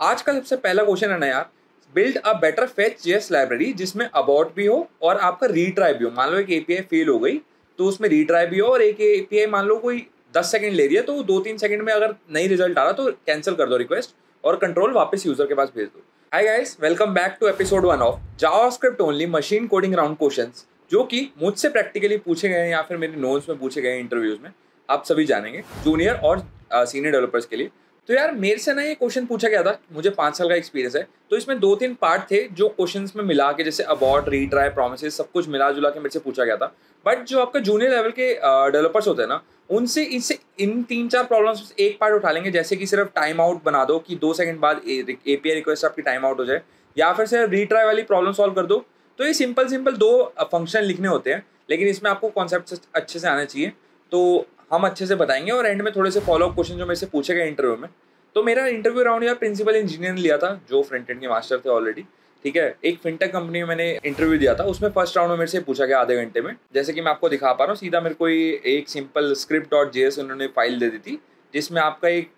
आज का सबसे पहला क्वेश्चन है ना यार build a better fetch JS library जिसमें अबाउट भी हो और आपका रीट्राई भी हो। मान लो एक एपीआई फेल हो गई तो उसमें रीट्राई भी हो और एक एपीआई मान लो कोई दस सेकंड ले रही है तो दो तीन सेकंड में अगर नई रिज़ल्ट आ रहा तो कैंसिल कर दो रिक्वेस्ट और कंट्रोल वापस यूज़र के पास भेज दो। Hi guys welcome back to episode one of JavaScript only machine coding round questions जो कि मुझसे प्रैक्टिकली पूछे गए हैं या फिर मेरे नोट्स में पूछे गए इंटरव्यूज़ में, आप सभी जानेंगे जूनियर और सीनियर डेवलपर्स के लिए। तो यार, मेरे से ना ये क्वेश्चन पूछा गया था, मुझे पाँच साल का एक्सपीरियंस है तो इसमें दो तीन पार्ट थे जो क्वेश्चन में मिला के, जैसे अबाउट रीट्राई प्रोमिस सब कुछ मिला जुला के मेरे से पूछा गया था। बट जो आपका जूनियर लेवल के डेवलपर्स होते हैं ना, उनसे इससे इन तीन चार प्रॉब्लम्स एक पार्ट उठा लेंगे, जैसे कि सिर्फ़ टाइम आउट बना दो, कि दो सेकंड बाद ए पी रिक्वेस्ट आपकी टाइम आउट हो जाए, या फिर सिर्फ़ रीट्राई वाली प्रॉब्लम सॉल्व कर दो। तो ये सिंपल सिंपल दो फ़ंक्शन लिखने होते हैं, लेकिन इसमें आपको कॉन्सेप्ट अच्छे से आना चाहिए। तो हम अच्छे से बताएँगे और एंड में थोड़े से फॉलो अप क्वेश्चन जो मेरे से पूछे गए इंटरव्यू में। तो मेरा इंटरव्यू राउंड यार प्रिंसिपल इंजीनियर ने लिया था, जो फ्रंट एंड के मास्टर थे ऑलरेडी ठीक है? एक फिंटेक कंपनी में मैंने इंटरव्यू दिया था। उसमें फ़र्स्ट राउंड में मेरे से पूछा गया आधे घंटे में। जैसे कि मैं आपको दिखा पा रहा हूँ, सीधा मेरे को एक सिंपल स्क्रिप्ट डॉट जे उन्होंने फ़ाइल दे दी थी, जिसमें आपका एक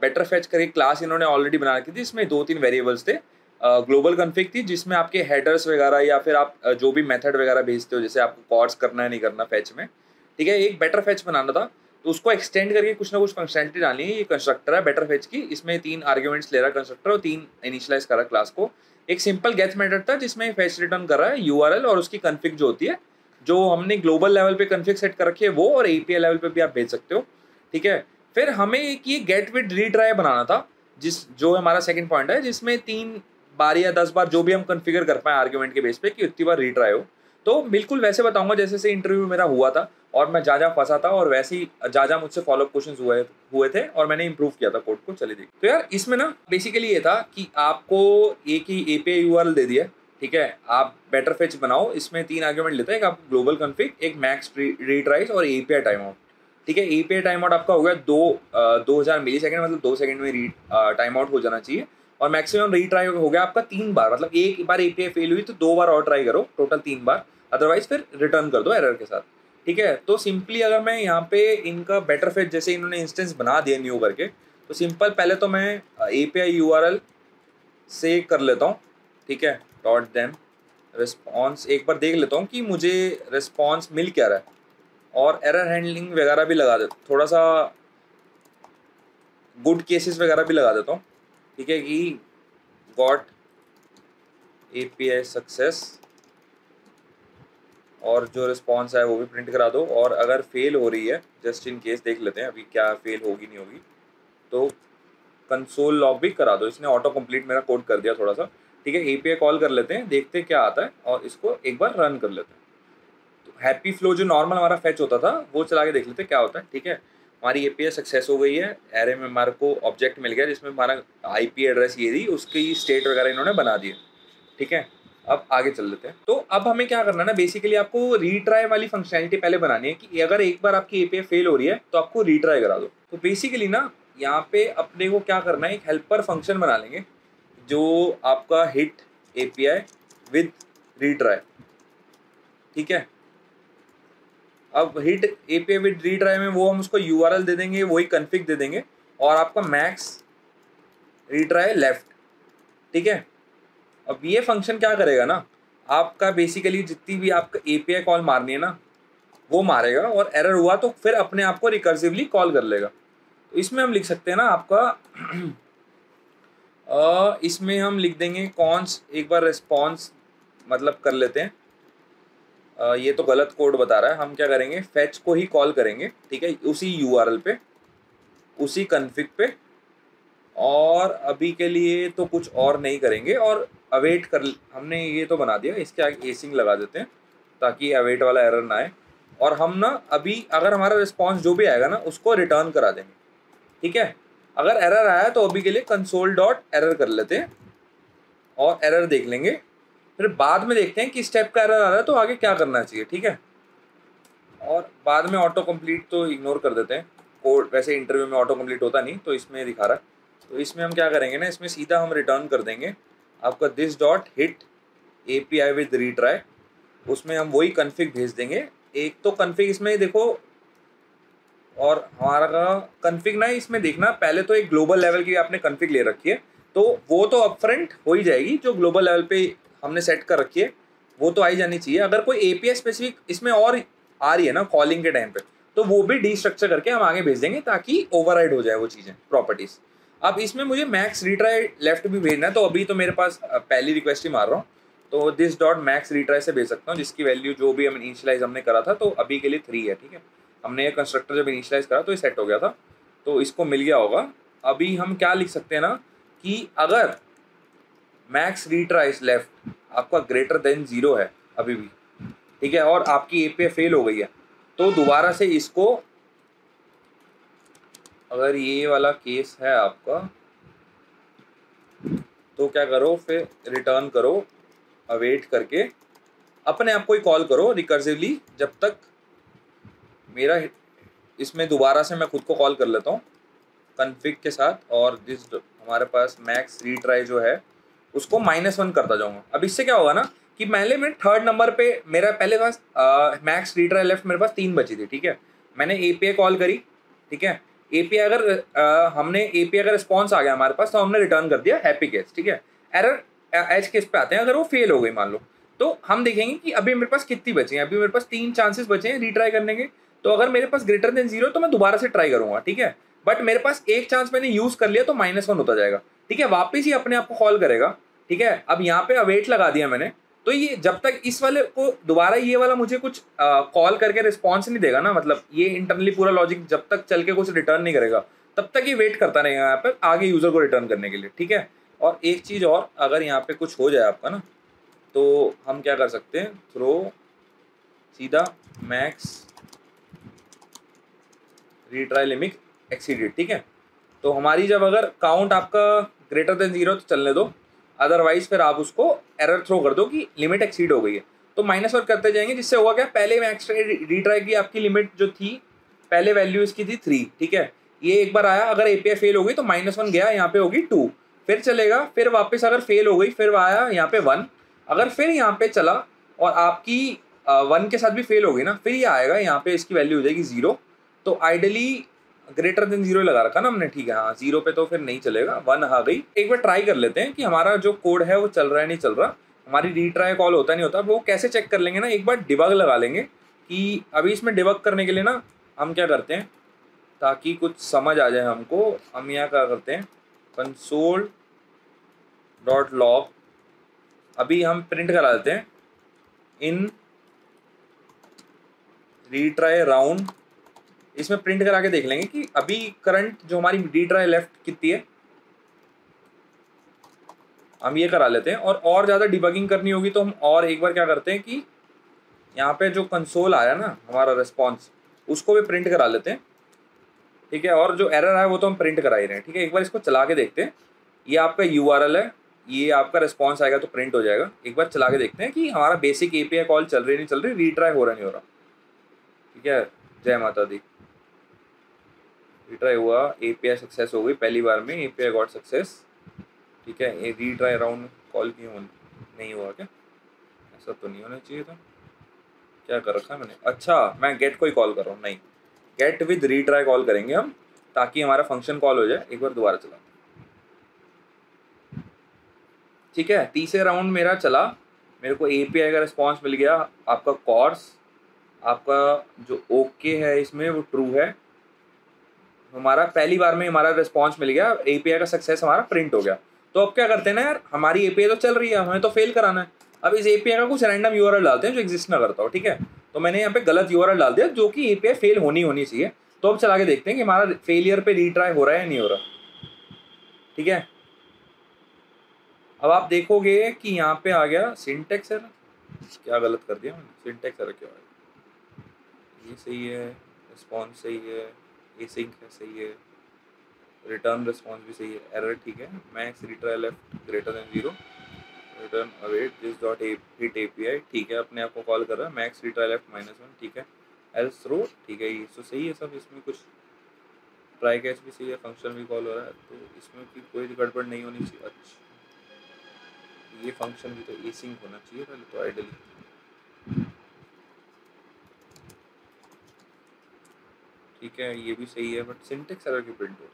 बेटर फैच कर एक क्लास इन्होंने ऑलरेडी बना रखी थी, जिसमें दो तीन वेरिएबल्स थे। ग्लोबल कन्फिक थी, जिसमें आपके हेडर्स वगैरह या फिर आप जो भी मेथड वगैरह भेजते हो, जैसे आपको कॉर्ड्स करना है, नहीं करना फैच में। ठीक है, एक बेटर फैच बनाना था तो उसको एक्सटेंड करके कुछ ना कुछ फंक्शनलिटी डालनी है, ये कंस्ट्रक्टर है बेटर फेच की। इसमें तीन आर्ग्यूमेंट्स ले रहा है कंस्ट्रक्टर और तीन इनिशियलाइज कर रहा है क्लास को। एक सिंपल गेट मेथड था, जिसमें फेच रिटर्न कर रहा है यूआरएल और उसकी कन्फिक जो होती है, जो हमने ग्लोबल लेवल पे कन्फिक सेट कर रखी है, वो और एपीआई लेवल पे भी आप भेज सकते हो, ठीक है? फिर हमें एक ये गेट विद रीट्राई बनाना था, जिस, जो हमारा सेकंड पॉइंट है, जिसमें तीन बार या दस बार जो भी हम कन्फिगर कर पाए आर्ग्यूमेंट के बेस पे कि उतनी बार रीट्राई हो। तो बिल्कुल वैसे बताऊँगा, जैसे से इंटरव्यू मेरा हुआ था और मैं जा जा फंसा था और वैसे ही जा जा मुझसे फॉलो क्वेश्चन हुए हुए थे और मैंने इंप्रूव किया था कोड को चले देख तो यार, इसमें ना बेसिकली ये था कि आपको एक ही ए पी यू दे दिया, ठीक है? आप बेटर फेच बनाओ, इसमें तीन आर्ग्यूमेंट लेते हैं, एक आप ग्लोबल कन्फिक एक मैक्स रीट्राइज और A P I time out ठीक है? A P I time out आपका हो गया दो दो हज़ार मिली सेकेंड मतलब दो सेकेंड में री टाइम आउट हो जाना चाहिए और मैक्सिमम रीट्राई हो गया आपका तीन बार मतलब एक बार ए पी आई फेल हुई तो दो बार और ट्राई करो टोटल तीन बार। अदरवाइज़ फिर रिटर्न कर दो एरर के साथ। ठीक है? तो सिंपली अगर मैं यहाँ पे इनका बेटर फेच जैसे इन्होंने इंस्टेंस बना दिया न्यू करके तो सिंपल पहले तो मैं A P I U R L से कर लेता हूँ। ठीक है? डॉट दैम रिस्पॉन्स एक बार देख लेता हूँ कि मुझे रिस्पॉन्स मिल क्या रहा है। और एरर हैंडलिंग वगैरह भी लगा देता थोड़ा सा गुड केसेस वगैरह भी लगा देता हूँ। ठीक है कि got A P I success और जो रिस्पॉन्स है वो भी प्रिंट करा दो। और अगर फेल हो रही है जस्ट इन केस देख लेते हैं अभी क्या फेल होगी, नहीं होगी तो कंसोल लॉग भी करा दो। इसने ऑटो कंप्लीट मेरा कोड कर दिया थोड़ा सा। ठीक है एपीआई कॉल कर लेते हैं, देखते क्या आता है, और इसको एक बार रन कर लेते हैं। तो हैप्पी फ्लो जो नॉर्मल हमारा फैच होता था, वो चला के देख लेते हैं क्या होता है। ठीक है, हमारी एपीआई सक्सेस हो गई है एरे में हमारे को ऑब्जेक्ट मिल गया, जिसमें हमारा आईपी एड्रेस ये दी उसकी स्टेट वगैरह इन्होंने बना दिया ठीक है अब आगे चल लेते हैं। तो अब हमें क्या करना है ना बेसिकली आपको रीट्राई वाली फंक्शनैलिटी पहले बनानी है कि अगर एक बार आपकी एपीआई फेल हो रही है तो आपको रीट्राई करा दो। तो बेसिकली ना, यहाँ पे अपने को क्या करना है, एक हेल्पर फ़ंक्शन बना लेंगे, जो आपका हिट एपीआई विद रीट्राई ठीक है? अब हिट एपीआई विद रीट्राई में वो हम उसको यूआरएल दे देंगे, वही कन्फिक दे देंगे, और आपका मैक्स रीट्राई लेफ़्ट ठीक है? अब ये फ़ंक्शन क्या करेगा ना? आपका बेसिकली जितनी भी आपका एपीआई कॉल मारनी है ना वो मारेगा और एरर हुआ तो फिर अपने आप को रिकर्सिवली कॉल कर लेगा। तो इसमें हम लिख सकते हैं ना आपका इसमें हम लिख देंगे कॉन्स एक बार रिस्पॉन्स मतलब कर लेते हैं। आ, ये तो गलत कोड बता रहा है हम क्या करेंगे फैच को ही कॉल करेंगे ठीक है उसी यूआरएल पे उसी कन्फिक पे और अभी के लिए तो कुछ और नहीं करेंगे और अवेट कर, हमने ये तो बना दिया, इसके आगे एसिंग लगा देते हैं, ताकि अवेट वाला एरर ना आए। और हम ना अभी, अगर हमारा रिस्पॉन्स जो भी आएगा ना, उसको रिटर्न करा देंगे। ठीक है? अगर एरर आया तो अभी के लिए कंसोल डॉट एरर कर लेते हैं, और एरर देख लेंगे। फिर बाद में देखते हैं कि स्टेप का एरर आ रहा है तो आगे क्या करना चाहिए, ठीक है? और बाद में ऑटो कंप्लीट तो इग्नोर कर देते हैं। कोड वैसे इंटरव्यू में ऑटो कंप्लीट होता नहीं तो इसमें दिखा रहा है। तो इसमें हम क्या करेंगे ना, इसमें सीधा हम रिटर्न कर देंगे। आपका this dot hit A P I with retry उसमें हम वही कन्फिग भेज देंगे। एक तो कन्फिग इसमें देखो, और हमारा कन्फिग ना इसमें देखना, पहले तो एक ग्लोबल लेवल की आपने कन्फिग ले रखी है तो वो तो अपफ्रंट हो ही जाएगी, जो ग्लोबल लेवल पे हमने सेट कर रखी है, वो तो आई जानी चाहिए। अगर कोई एपीआई स्पेसिफिक इसमें और आ रही है ना कॉलिंग के टाइम पे तो वो भी डीस्ट्रक्चर करके हम आगे भेज देंगे, ताकि ओवर हो जाए वो चीज़ें प्रॉपर्टीज़ अब इसमें मुझे मैक्स रिट्राई लेफ़्ट भी भेजना है तो अभी तो मेरे पास पहली रिक्वेस्ट ही मार रहा हूँ। तो दिस डॉट मैक्स रिट्राई से भेज सकता हूँ, जिसकी वैल्यू जो भी हम इनिशियलाइज हमने करा था तो अभी के लिए थ्री है, ठीक है? हमने ये कंस्ट्रक्टर जब इनिशियलाइज करा तो ये सेट हो गया था। तो इसको मिल गया होगा। अभी हम क्या लिख सकते हैं ना, कि अगर मैक्स रिट्राइज लेफ़्ट आपका ग्रेटर देन ज़ीरो है, अभी भी, ठीक है? और आपकी ए फेल हो गई है तो दोबारा से इसको अगर ये वाला केस है आपका तो क्या करो, फिर रिटर्न करो अवेट करके अपने आप को ही कॉल करो रिकर्सिवली जब तक मेरा इसमें दोबारा से मैं खुद को कॉल कर लेता हूँ कन्फिग के साथ और जिस हमारे पास मैक्स रीट्राई जो है, उसको माइनस वन करता जाऊँगा। अब इससे क्या होगा ना कि पहले मैं थर्ड नंबर पे मेरा पहले पास मैक्स रीट्राई लेफ़्ट मेरे पास तीन बची थी, ठीक है? मैंने ए कॉल करी, ठीक है? एपी अगर आ, हमने एपी अगर रिस्पॉन्स आ गया हमारे पास तो हमने रिटर्न कर दिया हैप्पी केस ठीक है? एरर एच केस पे आते हैं अगर वो फेल हो गई मान लो तो हम देखेंगे कि अभी मेरे पास कितनी बची हैं अभी मेरे पास तीन चांसेस बचे हैं रीट्राई करने के तो अगर मेरे पास ग्रेटर देन ज़ीरो तो मैं दोबारा से ट्राई करूँगा ठीक है? बट मेरे पास एक चांस मैंने यूज़ कर लिया तो माइनस वन होता जाएगा ठीक है? वापस ही अपने आप को कॉल करेगा ठीक है? अब यहाँ पे अवेट लगा दिया मैंने तो ये जब तक इस वाले को दोबारा ये वाला मुझे कुछ कॉल करके रिस्पॉन्स नहीं देगा ना मतलब ये इंटरनली पूरा लॉजिक जब तक चल के कुछ रिटर्न नहीं करेगा, तब तक ये वेट करता रहेगा यहाँ पर आगे यूज़र को रिटर्न करने के लिए, ठीक है? और एक चीज़ और, अगर यहाँ पे कुछ हो जाए आपका ना तो हम क्या कर सकते हैं? थ्रो सीधा मैक्स रीट्राई लिमिट एक्सीडेड ठीक है? तो हमारी जब अगर काउंट आपका ग्रेटर देन ज़ीरो तो चलने दो। अदरवाइज़ फिर आप उसको एरर थ्रो कर दो कि लिमिट एक्सीड हो गई है। तो माइनस वर्क करते जाएँगे, जिससे होगा क्या? पहले में एक्स्ट्रा रीट्राई की आपकी लिमिट जो थी, पहले वैल्यू इसकी थी थ्री ठीक है? ये एक बार आया, अगर एपीआई फेल हो गई तो माइनस वन गया, यहाँ पे होगी टू फिर चलेगा, फिर वापस अगर फेल हो गई, फिर आया यहाँ पे वन अगर फिर यहाँ पे चला और आपकी वन के साथ भी फेल हो गई ना, फिर ये आएगा, यहाँ पे इसकी वैल्यू हो जाएगी ज़ीरो तो आइडली ग्रेटर देन ज़ीरो लगा रखा ना हमने, ठीक है हाँ ज़ीरो पे तो फिर नहीं चलेगा वन आ गई। एक बार ट्राई कर लेते हैं कि हमारा जो कोड है वो चल रहा है, नहीं चल रहा। हमारी रीट्राई कॉल होता नहीं होता वो कैसे चेक कर लेंगे ना, एक बार डिबग लगा लेंगे कि अभी इसमें डिबग करने के लिए ना हम क्या करते हैं, ताकि कुछ समझ आ जाए हमको, हम यहाँ क्या करते हैं कंसोल डॉट लॉग अभी हम प्रिंट करा देते हैं इन रीट्राई राउंड इसमें प्रिंट करा के देख लेंगे कि अभी करंट जो हमारी डी ड्राई लेफ़्ट कितनी है? हम ये करा लेते हैं और और ज़्यादा डिबगिंग करनी होगी तो हम और एक बार क्या करते हैं कि यहाँ पे जो कंसोल आया ना, हमारा रिस्पॉन्स उसको भी प्रिंट करा लेते हैं। ठीक है? और जो एरर आया वो तो हम प्रिंट करा ही रहे हैं। ठीक है? एक बार इसको चला के देखते हैं। ये आपका यू है, ये आपका रिस्पॉन्स आएगा तो प्रिंट हो जाएगा। एक बार चला के देखते हैं कि हमारा बेसिक ए कॉल चल रही नहीं चल रही रीट्राई हो रहा, नहीं हो रहा। ठीक है? जय माता दी। रीट्राई हुआ ए पी आई सक्सेस हो गई पहली बार में A P I got success ठीक है? ये रीट्राई राउंड कॉल क्यों नहीं हुआ क्या? ऐसा तो नहीं होना चाहिए था। क्या कर रखा है मैंने? अच्छा मैं गेट को ही कॉल कर रहा हूँ, नहीं। गेट विद रीट्राई कॉल करेंगे हम, ताकि हमारा फ़ंक्शन कॉल हो जाए, एक बार दोबारा चला ठीक है? तीसरे राउंड मेरा चला, मेरे को ए पी आई का रिस्पॉन्स मिल गया, आपका कॉर्स आपका जो ओके है इसमें, वो ट्रू है। हमारा पहली बार में हमारा रिस्पॉन्स मिल गया एपीआई का सक्सेस हमारा प्रिंट हो गया। तो अब क्या करते हैं ना यार, हमारी एपीआई तो चल रही है, हमें तो फेल कराना है। अब इस एपीआई का कुछ रैंडम यूआरएल डालते हैं जो एग्जिस्ट ना करता हो, ठीक है? तो मैंने यहाँ पे गलत यूआरएल डाल दिया, जो कि एपीआई फेल होनी होनी चाहिए। तो अब चला के देखते हैं कि हमारा फेलियर पे रीट्राई हो रहा है या नहीं हो रहा। ठीक है? अब आप देखोगे कि यहाँ पे आ गया सिंटेक्स है क्या गलत कर दिया मैंने? सिंटेक्स है क्या ये सही है रिस्पॉन्स सही है। ए सिंक है, सही है। रिटर्न रिस्पॉन्स भी सही है। एरर ठीक है। Max retry left greater than zero return await this dot a hit A P I ठीक है, अपने आप को कॉल कर रहा है। Max retry left minus one ठीक है। एल्स थ्रो ठीक है ये। तो सही है सब, इसमें कुछ ट्राई कैच भी सही है फ़ंक्शन भी कॉल हो रहा है। तो इसमें भी कोई गड़बड़ नहीं होनी चाहिए। अच्छा। ये फ़ंक्शन भी तो ए सिंक होना चाहिए पहले तो आइडली ठीक है, ये भी सही है बट सिंटेक्स एरर की प्रिंट हो।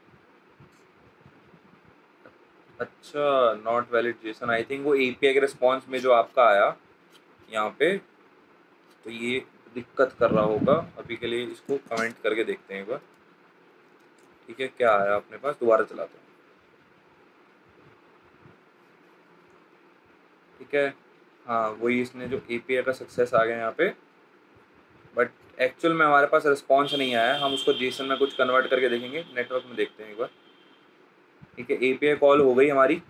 अच्छा not valid JSON I think वो एपीआई के रिस्पॉन्स में जो आपका आया, यहाँ पे तो ये दिक्कत कर रहा होगा। अभी के लिए इसको कमेंट करके देखते हैं एक बार। ठीक है, क्या आया अपने पास? दोबारा चलाते हैं। ठीक है हाँ वही इसने जो ए पी आई का सक्सेस आ गया यहाँ पे। एक्चुअल में हमारे पास रिस्पॉन्स नहीं आया हम उसको जेसन में कुछ कन्वर्ट करके देखेंगे। नेटवर्क में देखते हैं एक बार। ठीक है ए कॉल हो गई हमारी।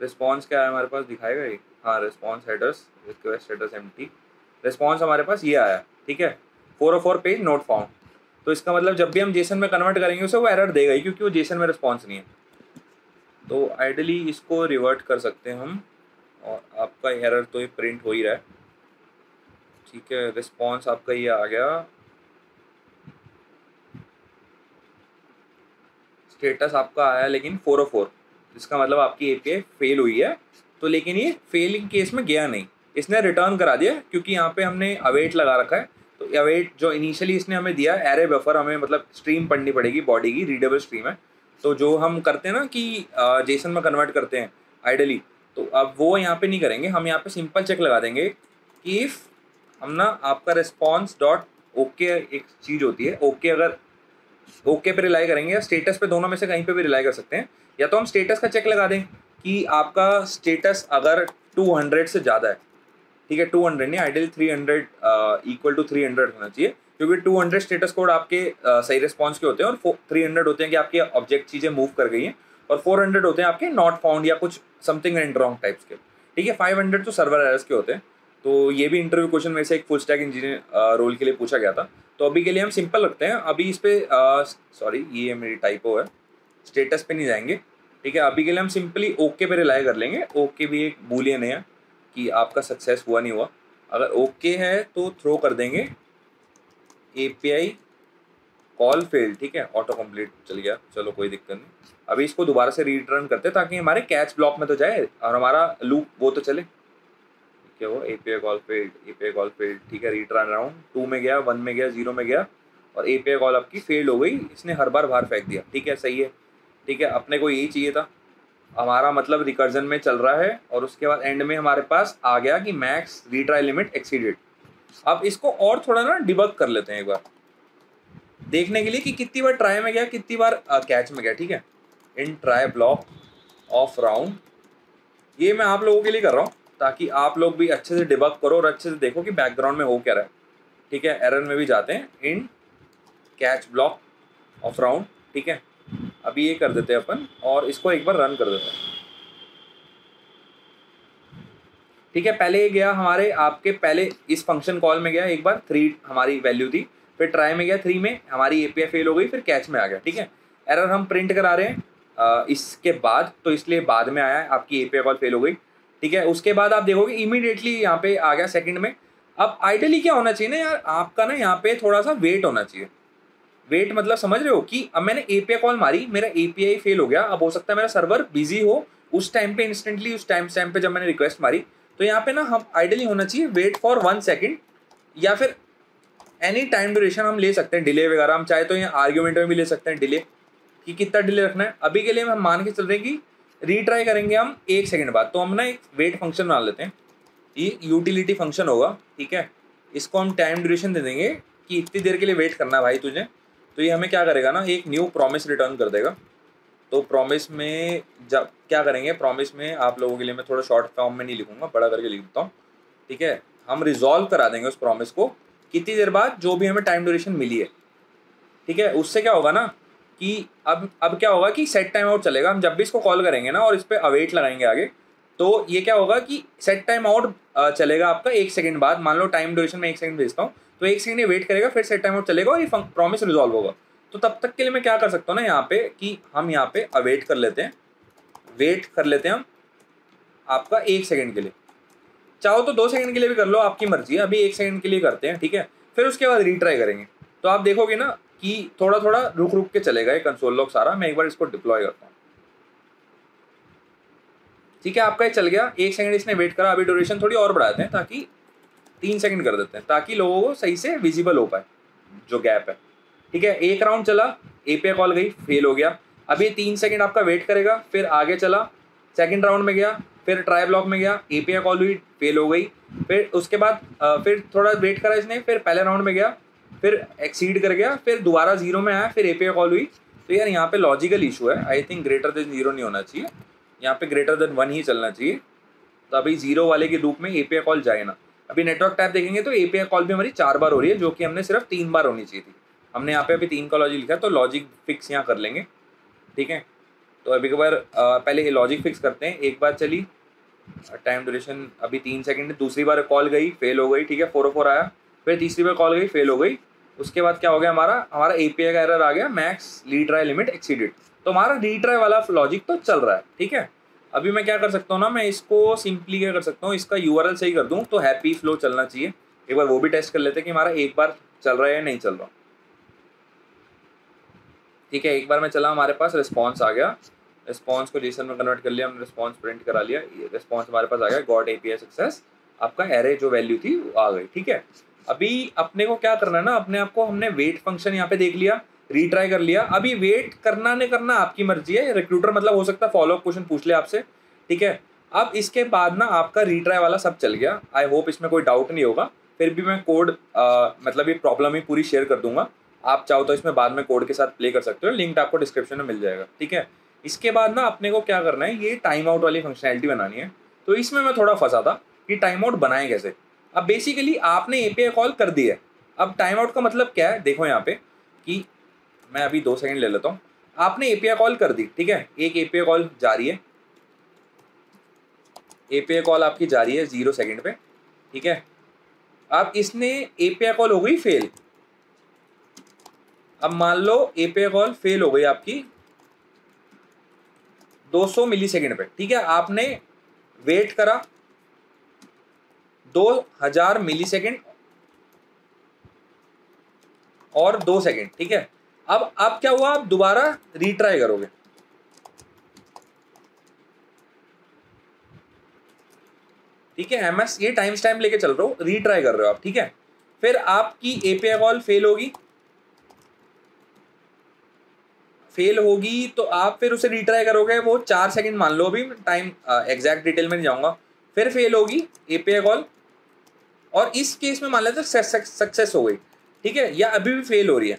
रिस्पॉन्स क्या है हमारे पास? दिखाएगा ये? हाँ response headers request headers um response हमारे पास ये आया। ठीक है? Four O four page not form तो इसका मतलब जब भी हम जेसन में कन्वर्ट करेंगे, उसे वो एरर देगा ही, क्योंकि वो जेसन में रिस्पॉन्स नहीं है। तो आइडली इसको रिवर्ट कर सकते हैं हम। और आपका एरर तो ये प्रिंट हो ही रहा है। ठीक है रिस्पॉन्स आपका ये आ गया। स्टेटस आपका आया लेकिन फोर ओ फोर इसका मतलब आपकी ए फेल हुई है। तो लेकिन ये फेलिंग केस में गया नहीं। इसने रिटर्न करा दिया क्योंकि यहाँ पे हमने अवेट लगा रखा है। तो अवेट जो इनिशियली इसने हमें दिया एरे बफर हमें मतलब स्ट्रीम पढ़नी पड़ेगी बॉडी की रीडेबल स्ट्रीम है। तो जो हम करते हैं ना कि जेसन में कन्वर्ट करते हैं आइडली तो अब वो यहाँ पे नहीं करेंगे। हम यहाँ पे सिंपल चेक लगा देंगे कि इफ़ हम ना आपका रिस्पॉन्स डॉट ओके एक चीज़ होती है। ओके okay अगर ओके okay पे रिलाई करेंगे या स्टेटस पे दोनों में से कहीं पे भी रिलाई कर सकते हैं या तो हम स्टेटस का चेक लगा दें कि आपका स्टेटस अगर 200 से ज़्यादा है ठीक है 200 नहीं आइडियल 300 इक्वल टू 300 होना चाहिए क्योंकि 200 स्टेटस कोड आपके uh, सही रिस्पॉन्स के होते हैं और 300 होते हैं कि आपकी ऑब्जेक्ट चीज़ें मूव कर गई हैं और 400 होते हैं आपके नॉट फाउंड या कुछ समथिंग एंड रॉन्ग टाइप्स के। ठीक है 500 तो सर्वर एरर्स के होते हैं। तो ये भी इंटरव्यू क्वेश्चन में से एक फुल स्टैक इंजीनियर रोल के लिए पूछा गया था। तो अभी के लिए हम सिंपल रखते हैं। अभी इस पर सॉरी ये मेरी टाइपो है। स्टेटस पे नहीं जाएँगे। ठीक है, अभी के लिए हम सिंपली ओके पे रिलाई कर लेंगे। ओके भी एक बुलियन है कि आपका सक्सेस हुआ, नहीं हुआ। अगर ओके है तो थ्रो कर देंगे। A P I call fail ठीक है? ऑटो कंप्लीट चल गया। चलो, कोई दिक्कत नहीं। अभी इसको दोबारा से रिटर्न करते हैं ताकि हमारे कैच ब्लॉक में तो जाए और हमारा लूप वो तो चले। क्या वो A P call failed A P call failed ठीक है रिटर्न राउंड टू में गया वन में गया ज़ीरो में गया, और ए पी कॉल आपकी फेल हो गई. इसने हर बार बाहर फेंक दिया. ठीक है, सही है. ठीक है, अपने को यही चाहिए था. हमारा मतलब रिकर्जन में चल रहा है, और उसके बाद एंड में हमारे पास आ गया कि मैक्स रिट्राई लिमिट एक्सीडेड अब इसको और थोड़ा ना डिबक कर लेते हैं एक बार. देखने के लिए कि कितनी बार ट्राई में गया, कितनी बार कैच में गया, ठीक है. In try block of round ये मैं आप लोगों के लिए कर रहा हूँ. ताकि आप लोग भी अच्छे से डिबक करो और अच्छे से देखो कि बैकग्राउंड में हो क्या रहा है। ठीक है एरर में भी जाते हैं। In catch block of round ठीक है? अभी ये कर देते हैं अपन और इसको एक बार रन कर देते हैं। ठीक है, पहले ये गया हमारे, आपके पहले इस फ़ंक्शन कॉल में गया, एक बार थ्री हमारी वैल्यू थी। फिर ट्राई में गया थ्री में, हमारी एपीआई फेल हो गई, फिर कैच में आ गया, ठीक है? एरर हम प्रिंट करा रहे हैं। इसके बाद तो इसलिए बाद में आया आपकी एपीआई कॉल फेल हो गई। ठीक है? उसके बाद आप देखोगे इमीडिएटली यहाँ पे आ गया सेकंड में। अब आइडली क्या होना चाहिए ना यार? आपका ना यहाँ पे थोड़ा सा वेट होना चाहिए। वेट मतलब समझ रहे हो कि अब मैंने एपीआई कॉल मारी, मेरा एपीआई फेल हो गया। अब हो सकता है मेरा सर्वर बिज़ी हो। उस टाइम पे इंस्टेंटली उस टाइम टाइम पे जब मैंने रिक्वेस्ट मारी तो यहाँ पे ना हम आइडली होना चाहिए वेट फॉर वन सेकेंड या फिर एनी टाइम ड्यूरेशन हम ले सकते हैं। डिले वगैरह हम चाहे तो यहाँ आर्ग्यूमेंट में भी ले सकते हैं। डिले कि कितना डिले रखना है। अभी के लिए हम मान के चल रहे हैं कि रीट्राई करेंगे हम एक सेकंड बाद। तो हम ना एक वेट फ़ंक्शन बना लेते हैं। ये यूटिलिटी फ़ंक्शन होगा, ठीक है? इसको हम टाइम ड्यूरेशन दे देंगे कि इतनी देर के लिए वेट करना भाई तुझे। तो ये हमें क्या करेगा ना, एक न्यू प्रॉमिस रिटर्न कर देगा। तो प्रॉमिस में जब क्या करेंगे? प्रॉमिस में आप लोगों के लिए मैं थोड़ा शॉर्ट फॉर्म में नहीं लिखूँगा, बड़ा करके लिखता हूँ। ठीक है? हम रिजॉल्व करा देंगे उस प्रॉमिस को। कितनी देर बाद जो भी हमें टाइम ड्यूरेशन मिली है। ठीक है? उससे क्या होगा ना कि अब अब क्या होगा कि सेट टाइम आउट चलेगा, हम जब भी इसको कॉल करेंगे ना और इस पर अवेट लगाएँगे आगे तो ये क्या होगा कि सेट टाइम आउट चलेगा आपका एक सेकंड बाद, मान लो टाइम ड्यूरेशन में एक सेकंड भेजता हूँ तो एक सेकंड ये वेट करेगा, फिर सेट टाइम आउट चलेगा और ये प्रॉमिस रिजॉल्व होगा। तो तब तक के लिए मैं क्या कर सकता हूँ ना यहाँ पे कि हम यहाँ पे अवेट कर लेते हैं वेट कर लेते हैं हम आपका एक सेकंड के लिए। चाहो तो दो सेकंड के लिए भी कर लो, आपकी मर्ज़ी है, अभी एक सेकंड के लिए करते हैं, ठीक है? फिर उसके बाद रीट्राई करेंगे। तो आप देखोगे ना कि थोड़ा थोड़ा रुक रुक के चलेगा ये कंसोल लॉक सारा, मैं एक बार इसको डिप्लॉय करता हूँ। ठीक है, आपका ये चल गया। एक सेकंड इसने वेट करा, अभी ड्यूरेशन थोड़ी और बढ़ाते हैं ताकि तीन सेकंड कर देते हैं, ताकि लोगों को सही से विजिबल हो पाए, जो गैप है। ठीक है, एक राउंड चला एपीआई कॉल गई फेल हो गया। अभी तीन सेकंड आपका वेट करेगा, फिर आगे चला सेकंड राउंड में गया, फिर ट्राई ब्लॉक में गया एपीआई कॉल हुई फेल हो गई। फिर उसके बाद फिर थोड़ा वेट करा इसने, फिर पहले राउंड में गया फिर एक्सीड कर गया, फिर दोबारा ज़ीरो में आया, फिर एपीआई कॉल हुई। तो यार यहाँ पे लॉजिकल इशू है। I think greater than zero नहीं होना चाहिए। यहाँ पे ग्रेटर देन वन ही चलना चाहिए। तो अभी ज़ीरो वाले के रूप में एपीआई कॉल जाए ना। अभी नेटवर्क टाइप देखेंगे तो एपीआई कॉल भी हमारी चार बार हो रही है, जो कि हमने सिर्फ़ तीन बार होनी चाहिए थी। हमने यहाँ पे अभी तीन का लॉजिक लिखा तो लॉजिक फिक्स यहाँ कर लेंगे। ठीक है? तो अभी एक बार पहले ये लॉजिक फिक्स करते हैं। एक बार चली। टाइम ड्यूरेशन अभी तीन सेकंड दूसरी बार कॉल गई फेल हो गई। ठीक है? फोर ओ फोर आया। फिर तीसरी बार कॉल गई फेल हो गई। उसके बाद क्या हो गया हमारा? हमारा एपीआई का एरर आ गया मैक्स रीट्राई लिमिट एक्सीडेड तो हमारा रीट्राई वाला लॉजिक तो चल रहा है, ठीक है? अभी मैं क्या कर सकता हूँ ना, मैं इसको सिंपली क्या कर सकता हूँ, इसका यूआरएल सही कर दूँ तो हैप्पी फ्लो चलना चाहिए। एक बार वो भी टेस्ट कर लेते कि हमारा एक बार चल रहा है या नहीं चल रहा। ठीक है, एक बार मैं चला, हमारे पास रिस्पॉन्स आ गया। रिस्पॉन्स को जेसन में कन्वर्ट कर लिया, हमने रिस्पॉन्स प्रिंट करा लिया। रिस्पॉन्स हमारे पास आ गया गॉड एपीआई सक्सेस आपका एरे जो वैल्यू थी, वो आ गई, ठीक है? अभी अपने को क्या करना है ना, अपने आप को हमने वेट फ़ंक्शन यहाँ पे देख लिया रीट्राई कर लिया। अभी वेट करना नहीं करना आपकी मर्ज़ी है रिक्रूटर मतलब हो सकता है फॉलो अप क्वेश्चन पूछ ले आपसे, ठीक है? अब इसके बाद ना आपका रीट्राई वाला सब चल गया। आई होप इसमें कोई डाउट नहीं होगा। फिर भी मैं कोड मतलब ये प्रॉब्लम ही पूरी शेयर कर दूँगा। आप चाहो तो इसमें बाद में कोड के साथ प्ले कर सकते हो। लिंक आपको डिस्क्रिप्शन में मिल जाएगा, ठीक है? इसके बाद ना अपने को क्या करना है, ये टाइम आउट वाली फंक्शनैलिटी बनानी है। तो इसमें मैं थोड़ा फंसा था कि टाइम आउट बनाए कैसे? अब बेसिकली आपने एपीआई कॉल कर दी है। अब टाइम आउट का मतलब क्या है? देखो यहाँ पे कि मैं अभी दो सेकंड ले लेता हूँ। आपने एपीआई कॉल कर दी, ठीक है? एक एपीआई कॉल जारी है। एपीआई कॉल आपकी जारी है ज़ीरो सेकंड पे, ठीक है? अब इसने एपीआई कॉल हो गई फेल अब मान लो एपीआई कॉल फेल हो गई आपकी 200 मिली सेकेंड पे, ठीक है? आपने वेट करा 2000 मिली सेकेंड और दो सेकेंड, ठीक है? अब अब क्या हुआ? आप दोबारा रिट्राई करोगे। ठीक है एमएस ये टाइम स्टैम्प लेके चल रहा हो रीट्राई कर रहे हो आप, ठीक है? फिर आपकी एपीआई कॉल फेल होगी। फेल होगी तो आप फिर उसे रिट्राई करोगे, वो चार सेकंड मान लो अभी टाइम एग्जैक्ट डिटेल में नहीं जाऊँगा। फिर फेल होगी एपीआई कॉल और इस केस में मान लेते सक्सेस हो गई। ठीक है? या अभी भी फेल हो रही है।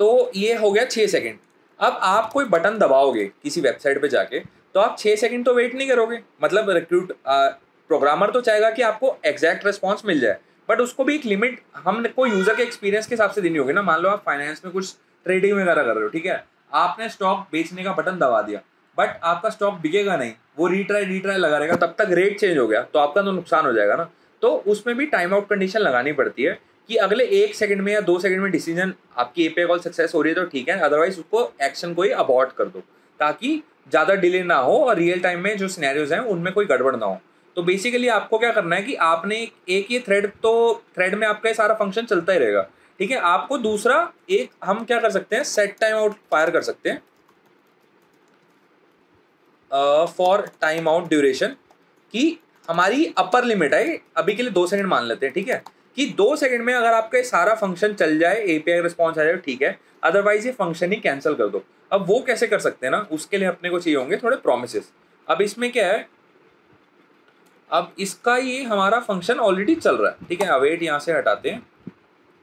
तो ये हो गया छः सेकंड अब आप कोई बटन दबाओगे किसी वेबसाइट पे जाके तो आप छः सेकंड तो वेट नहीं करोगे। मतलब रिक्रूट प्रोग्रामर तो चाहेगा कि आपको एग्जैक्ट रिस्पॉन्स मिल जाए। बट उसको भी एक लिमिट हमको यूज़र के एक्सपीरियंस के हिसाब से देनी होगी ना। मान लो आप फाइनेंस में कुछ ट्रेडिंग वगैरह कर रहे हो, ठीक है? आपने स्टॉक बेचने का बटन दबा दिया। बट आपका स्टॉक बिकेगा नहीं। वो रीट्राई रीट्राई लगा रहेगा, तब तक रेट चेंज हो गया तो आपका तो नुकसान हो जाएगा ना। तो उसमें भी टाइम आउट कंडीशन लगानी पड़ती है कि अगले एक सेकंड में या दो सेकंड में डिसीज़न आपकी एपीआई कॉल सक्सेस हो रही है तो ठीक है अदरवाइज़ उसको एक्शन को ही अबॉर्ट कर दो, ताकि ज़्यादा डिले ना हो और रियल टाइम में जो सिनेरियोज हैं, उनमें कोई गड़बड़ ना हो। तो बेसिकली आपको क्या करना है कि आपने एक ये थ्रेड तो थ्रेड में आपका ये सारा फ़ंक्शन चलता ही रहेगा, ठीक है? आपको दूसरा एक हम क्या कर सकते हैं सेट टाइम आउट फायर कर सकते हैं। फॉर टाइम आउट ड्यूरेशन कि हमारी अपर लिमिट है, अभी के लिए दो सेकंड मान लेते हैं, ठीक है? कि दो सेकंड में अगर आपका सारा फ़ंक्शन चल जाए एपीआई रिस्पॉन्स आ जाए, ठीक है? अदरवाइज़ ये फ़ंक्शन ही कैंसिल कर दो। अब वो कैसे कर सकते हैं ना? उसके लिए अपने को चाहिए होंगे थोड़े प्रोमिस अब इसमें क्या है? अब इसका ये हमारा फ़ंक्शन ऑलरेडी चल रहा है, ठीक है? अवेट यहाँ से हटाते हैं।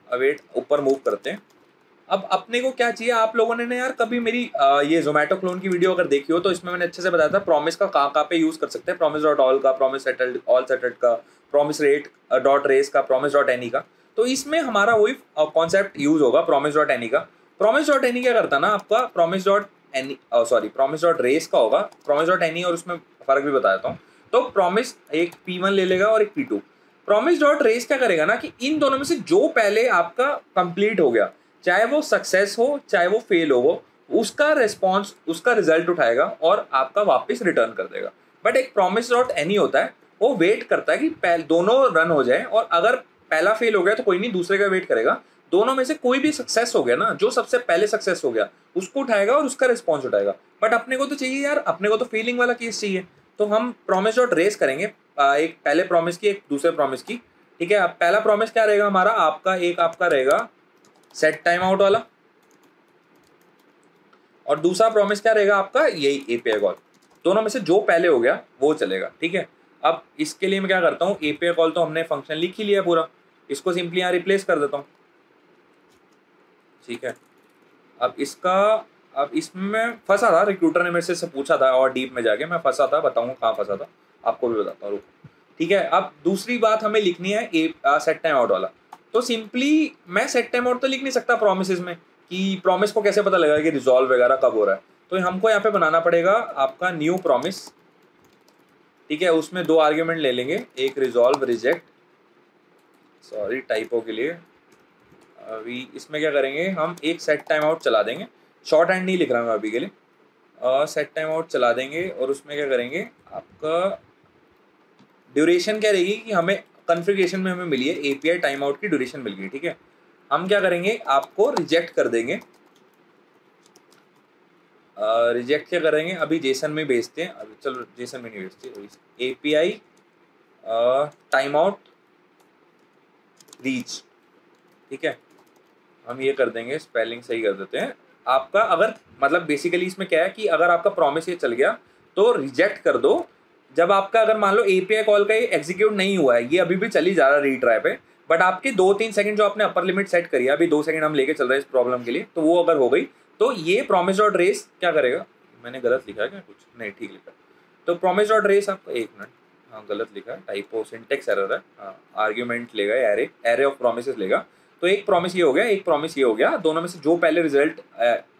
अवेट ऊपर मूव करते हैं। अब अपने को क्या चाहिए? आप लोगों ने ना यार कभी मेरी आ, ये जोमेटो क्लोन की वीडियो अगर देखी हो तो इसमें मैंने अच्छे से बताया था प्रॉमिस का कहाँ कहाँ पे यूज़ कर सकते हैं। प्रॉमिस डॉट ऑल का प्रॉमिस सेटल्ड ऑल सेटल्ड का प्रॉमिस रेट डॉट रेस का प्रॉमिस डॉट एनी का। तो इसमें हमारा वही कॉन्सेप्ट यूज़ होगा प्रॉमिस डॉट एनी का। प्रॉमिस डॉट एनी क्या करता ना आपका? Promise dot any sorry promise dot race का होगा। प्रॉमिस डॉट एनी और उसमें फ़र्क भी बताया हूँ। तो प्रॉमिस एक पी वन ले लेगा और एक P two promise dot race क्या करेगा ना कि इन दोनों में से जो पहले आपका कंप्लीट हो गया चाहे वो सक्सेस हो, चाहे वो फेल हो, वो उसका रिस्पॉन्स उसका रिज़ल्ट उठाएगा और आपका वापस रिटर्न कर देगा। बट एक प्रॉमिस डॉट एनी होता है, वो वेट करता है कि पहले दोनों रन हो जाए और अगर पहला फेल हो गया तो कोई नहीं, दूसरे का वेट करेगा। दोनों में से कोई भी सक्सेस हो गया ना, जो सबसे पहले सक्सेस हो गया, उसको उठाएगा और उसका रिस्पॉन्स उठाएगा। बट अपने को तो चाहिए यार, अपने को तो फीलिंग वाला केस चाहिए। तो हम प्रॉमिस डॉट रेस करेंगे एक पहले प्रॉमिस की, एक दूसरे प्रॉमिस की। ठीक है पहला प्रॉमिस क्या रहेगा हमारा? आपका एक आपका रहेगा सेट टाइम आउट वाला। और दूसरा प्रॉमिस क्या रहेगा आपका? यही एपीआई कॉल दोनों में से जो पहले हो गया, वो चलेगा, ठीक है? अब इसके लिए मैं क्या करता हूँ? एपीआई कॉल तो हमने फ़ंक्शन लिख ही लिया पूरा। इसको सिंपली यहाँ रिप्लेस कर देता हूँ। ठीक है? अब इसका, अब इसमें फंसा था। रिक्रूटर ने मेरे से से पूछा था और डीप में जाके मैं फंसा था। बताऊँगा कहाँ फंसा था? आपको भी बताता हूँ ठीक है? अब दूसरी बात हमें लिखनी है ए सेट टाइम आउट वाला। तो सिंपली मैं सेट टाइम आउट तो लिख नहीं सकता प्रोमिस में कि प्रॉमिस को कैसे पता लगेगा कि रिजॉल्व वगैरह कब हो रहा है। तो हमको यहाँ पे बनाना पड़ेगा आपका न्यू प्रॉमिस ठीक है, उसमें दो आर्ग्यूमेंट ले लेंगे। एक रिजॉल्व रिजेक्ट सॉरी टाइपो के लिए। अभी इसमें क्या करेंगे, हम एक सेट टाइम आउट चला देंगे। शॉर्ट हैंड नहीं लिख रहा मैं अभी के लिए। सेट टाइम आउट चला देंगे और उसमें क्या करेंगे, आपका ड्यूरेशन क्या रहेगी कि हमें कन्फिग्रेशन में हमें मिली है एपीआई टाइम आउट की ड्यूरेशन मिल गई, ठीक है? हम क्या करेंगे, आपको रिजेक्ट कर देंगे। रिजेक्ट क्या करेंगे? अभी जेसन में भेजते हैं। अभी चलो जेसन में नहीं भेजते A P I time out reach ठीक है? हम ये कर देंगे स्पेलिंग सही कर देते हैं। आपका अगर मतलब बेसिकली इसमें क्या है कि अगर आपका प्रॉमिस ये चल गया तो रिजेक्ट कर दो। जब आपका अगर मान लो एपीआई कॉल का ये एग्जीक्यूट नहीं हुआ है, ये अभी भी चली जा रहा है रीट्राई पे बट आपके दो तीन सेकंड जो आपने अपर लिमिट सेट करी है, अभी दो सेकंड हम लेके चल रहे हैं इस प्रॉब्लम के लिए तो वो अगर हो गई तो ये प्रोमिस डॉट रेस क्या करेगा? मैंने गलत लिखा है क्या कुछ? नहीं, ठीक लिखा। तो प्रोमिस डॉट रेस आपका एक मिनट हाँ गलत लिखा है टाइपो सिंटेक्स एरर है हाँ आर्ग्यूमेंट लेगा एरे एरे ऑफ़ प्रोमिस लेगा। तो एक प्रॉमिस ये हो गया, एक प्रॉमिस ये हो गया, दोनों में से जो पहले रिज़ल्ट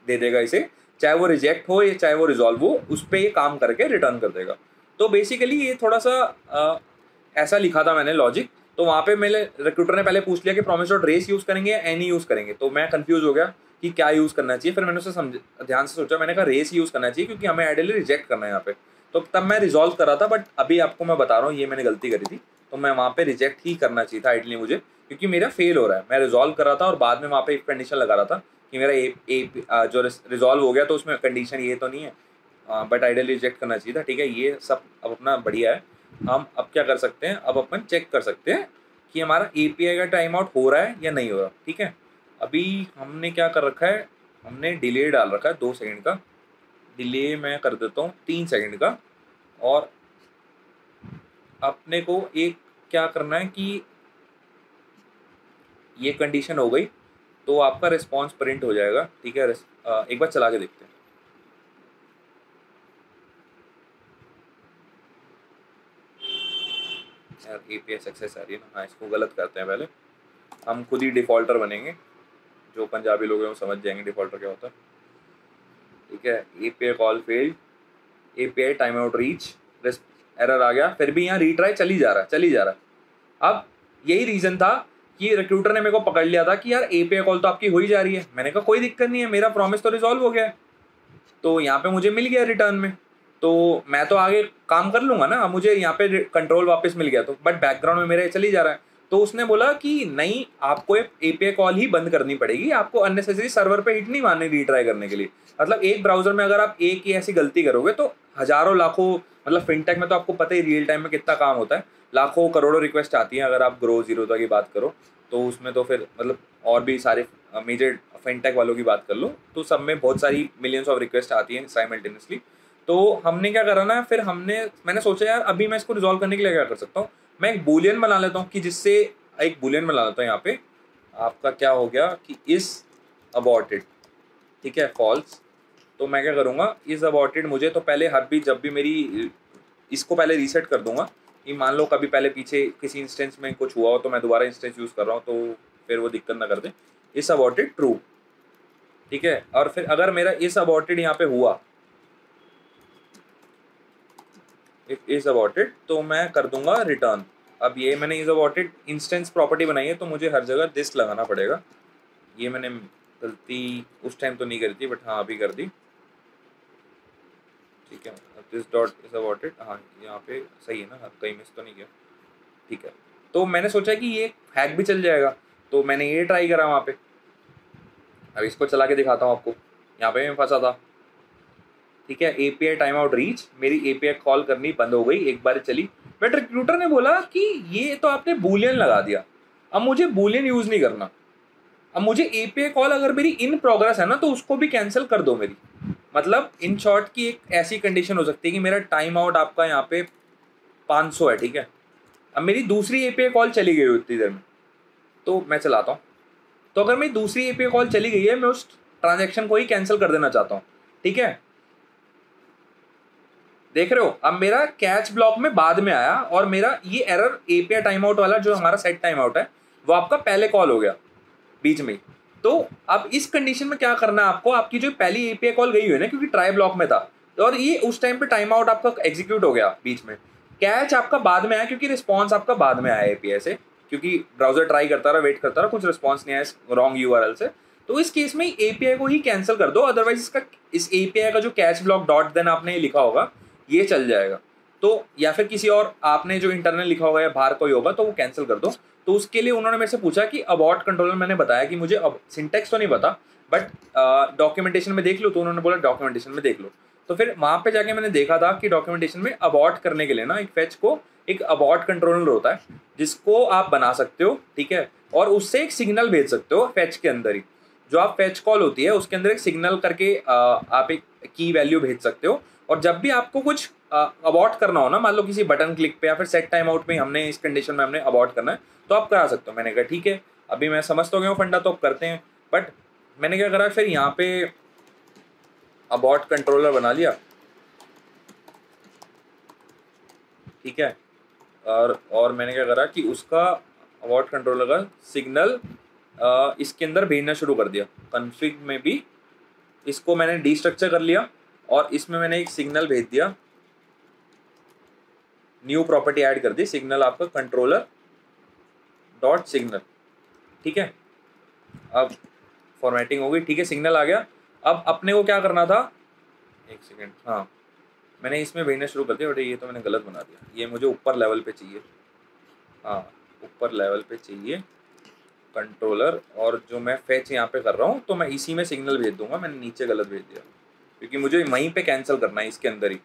दे देगा इसे, चाहे वो रिजेक्ट हो या चाहे वो रिजॉल्व हो, उस पर ये काम करके रिटर्न कर देगा। तो बेसिकली ये थोड़ा सा आ, ऐसा लिखा था मैंने लॉजिक तो वहाँ पे मेरे रिक्रूटर ने पहले पूछ लिया कि प्रोमिस डॉट रेस यूज़ करेंगे या एनी यूज़ करेंगे? तो मैं कंफ्यूज हो गया कि क्या यूज़ करना चाहिए। फिर मैंने उसे समझ ध्यान से सोचा मैंने कहा रेस यूज़ करना चाहिए क्योंकि हमें आइडियली रिजेक्ट करना है यहाँ पे। तो तब मैं रिजॉल्व कर रहा था बट अभी आपको मैं बता रहा हूँ ये मैंने गलती करी थी तो मैं वहाँ पे रिजेक्ट ही करना चाहिए था आइडली मुझे क्योंकि मेरा फेल हो रहा है। मैं रिजॉल्व कर रहा था और बाद में वहाँ पे एक कंडीशन लगा रहा था कि मेरा ए, ए जो रिजॉल्व हो गया तो उसमें कंडीशन ये तो नहीं है। बट आइडियली रिजेक्ट करना चाहिए था। ठीक है, ये सब अब अपना बढ़िया है। हम अब क्या कर सकते हैं? अब अपन चेक कर सकते हैं कि हमारा एपीआई का टाइम आउट हो रहा है या नहीं हो रहा। ठीक है? अभी हमने क्या कर रखा है? हमने डिले डाल रखा है दो सेकंड का। डिले मैं कर देता हूँ तीन सेकंड का। और अपने को एक क्या करना है कि ये कंडीशन हो गई तो आपका रिस्पॉन्स प्रिंट हो जाएगा। ठीक है? एक बार चला के देखते हैं। यार ए पी एस एक्सेस आ रही है ना। हाँ इसको गलत करते हैं पहले। हम खुद ही डिफ़ॉल्टर बनेंगे। जो पंजाबी लोग हैं, वो समझ जाएँगे डिफ़ॉल्टर क्या होता है। ठीक है A P I call failed A P I time out reach error आ गया। फिर भी यहाँ रीट्राई चली जा रहा है, चली जा रहा है। अब यही रीज़न था कि रिक्रूटर ने मेरे को पकड़ लिया था कि यार ए पी आई कॉल तो आपकी हो ही जा रही है। मैंने कहा, कोई दिक्कत नहीं है, मेरा प्रॉमिस तो रिजॉल्व हो गया है। तो यहाँ पे मुझे मिल गया रिटर्न में। तो मैं तो आगे काम कर लूँगा ना, मुझे यहाँ पे कंट्रोल वापस मिल गया तो बट बैकग्राउंड में मेरे चली जा रहा है। तो उसने बोला कि नहीं, आपको एपीआई कॉल ही बंद करनी पड़ेगी, आपको अननेसेसरी सर्वर पे हिट नहीं मारनी रीट्राई करने के लिए। मतलब एक ब्राउज़र में अगर आप एक ही ऐसी गलती करोगे तो हज़ारों लाखों मतलब फिनटेक में तो आपको पता ही रियल टाइम में कितना काम होता है। लाखों करोड़ों रिक्वेस्ट आती हैं अगर आप ग्रो ज़ीरो की बात करो तो उसमें तो फिर मतलब और भी सारे मेजर फिनटेक वालों की बात कर लो तो सब में बहुत सारी मिलियंस ऑफ़ रिक्वेस्ट आती हैं साइमल्टेनियसली तो हमने क्या करा ना, फिर हमने, मैंने सोचा, यार, अभी मैं इसको रिजॉल्व करने के लिए क्या कर सकता हूँ? मैं एक बुलियन बना लेता हूँ कि जिससे, एक बुलियन बना लेता हूँ यहाँ पे। आपका क्या हो गया कि इस अबॉटेड ठीक है फॉल्स तो मैं क्या करूँगा इस अबॉटेड मुझे तो पहले हर भी, जब भी मेरी, इसको पहले रीसेट कर दूँगा कि मान लो कभी पहले पीछे किसी इंस्टेंस में कुछ हुआ हो तो मैं दोबारा इंस्टेंस यूज़ कर रहा हूँ तो फिर वो दिक्कत ना कर दे। इस अबॉटेड ट्रू ठीक है? और फिर अगर मेरा इस अबॉटेड यहाँ पे हुआ इज़ अबॉटेड तो मैं कर दूँगा रिटर्न अब ये मैंने इज़ अबॉटेड इंस्टेंस प्रॉपर्टी बनाई है तो मुझे हर जगह दिस लगाना पड़ेगा. ये मैंने गलती उस टाइम तो नहीं करी थी बट हाँ अभी कर दी. ठीक है दिस डॉट इज़ अबॉटेड हाँ यहाँ पे सही है ना कहीं मिस तो नहीं किया. ठीक है तो मैंने सोचा कि ये हैक भी चल जाएगा तो मैंने ये ट्राई करा वहाँ पे. अब इसको चला के दिखाता हूँ आपको. यहाँ पे मैं फंसा था. ठीक है एपीआई टाइम आउट रीच मेरी एपीआई कॉल करनी बंद हो गई, एक बार चली। बट रिक्रूटर ने बोला कि ये तो आपने बुलियन लगा दिया। अब मुझे बुलियन यूज़ नहीं करना। अब मुझे एपीआई कॉल अगर मेरी इन प्रोग्रेस है ना तो उसको भी कैंसिल कर दो मेरी। मतलब इन शॉर्ट की एक ऐसी कंडीशन हो सकती है कि मेरा टाइम आउट आपका यहाँ पे 500 है, ठीक है? अब मेरी दूसरी एपीआई कॉल चली गई उतनी देर में। तो मैं चलाता हूँ। तो अगर मेरी दूसरी एपीआई कॉल चली गई है, मैं उस ट्रांजेक्शन को ही कैंसिल कर देना चाहता हूँ। ठीक है? देख रहे हो? अब मेरा कैच ब्लॉक में बाद में आया और मेरा ये एरर एपीआई टाइम आउट वाला जो हमारा सेट टाइम आउट है, वो आपका पहले कॉल हो गया, बीच में तो अब इस कंडीशन में क्या करना है आपको? आपकी जो पहली एपीआई कॉल गई हुई है ना, क्योंकि ट्राई ब्लॉक में था, और ये उस टाइम पे टाइम आउट आपका एग्जीक्यूट हो गया बीच में। कैच आपका बाद में आया क्योंकि रिस्पॉन्स आपका बाद में आया एपीआई से, क्योंकि ब्राउज़र ट्राई करता रहा वेट करता रहा, कुछ रिस्पॉन्स नहीं आया रॉन्ग यूआरएल से। तो इस केस में एपीआई को ही कैंसिल कर दो अदरवाइज़ इसका, इस एपीआई का जो कैच ब्लॉक डॉट देन आपने लिखा होगा ये चल जाएगा। तो या फिर किसी और, आपने जो इंटरनल लिखा होगा या बाहर कोई होगा तो वो कैंसिल कर दो। तो उसके लिए उन्होंने मेरे से पूछा कि अबाउट कंट्रोलर मैंने बताया कि मुझे अब सिंटेक्स तो नहीं पता बट डॉक्यूमेंटेशन में देख लो तो उन्होंने बोला डॉक्यूमेंटेशन में देख लो। तो फिर वहाँ पे जाके मैंने देखा था कि डॉक्यूमेंटेशन में अबॉट करने के लिए ना, एक फैच को एक अबॉट कंट्रोलर होता है, जिसको आप बना सकते हो, ठीक है? और उससे एक सिग्नल भेज सकते हो फैच के अंदर ही। जो आप फैच कॉल होती है, उसके अंदर एक सिग्नल करके आप एक की वैल्यू भेज सकते हो। और जब भी आपको कुछ अबॉट करना हो ना, मान लो किसी बटन क्लिक पे या फिर सेट टाइम आउट में हमने इस कंडीशन में हमने अबॉट करना है तो आप करा सकते हो। मैंने कहा, ठीक है, अभी मैं समझ तो गया हूँ फंडा तो आप करते हैं। बट मैंने क्या करा, फिर यहाँ पे अबॉट कंट्रोलर बना लिया। ठीक है? और और मैंने क्या करा कि उसका अबॉट कंट्रोलर का सिग्नल इसके अंदर भेजना शुरू कर दिया। कन्फिग में भी इसको मैंने डिस्ट्रक्चर कर लिया। और इसमें मैंने एक सिग्नल भेज दिया। न्यू प्रॉपर्टी ऐड कर दी। सिग्नल आपका कंट्रोलर डॉट सिग्नल ठीक है? अब फॉर्मेटिंग हो गई। ठीक है सिग्नल आ गया। अब अपने को क्या करना था? एक सेकेंड हाँ। मैंने इसमें भेजना शुरू कर दिया, बट ये तो मैंने गलत बना दिया। ये मुझे ऊपर लेवल पे चाहिए। हाँ ऊपर लेवल पे चाहिए कंट्रोलर और जो मैं फैच यहाँ पे कर रहा हूँ तो मैं इसी में सिग्नल भेज दूँगा। मैंने नीचे गलत भेज दिया। क्योंकि मुझे वहीं पे कैंसिल करना है, इसके अंदर ही।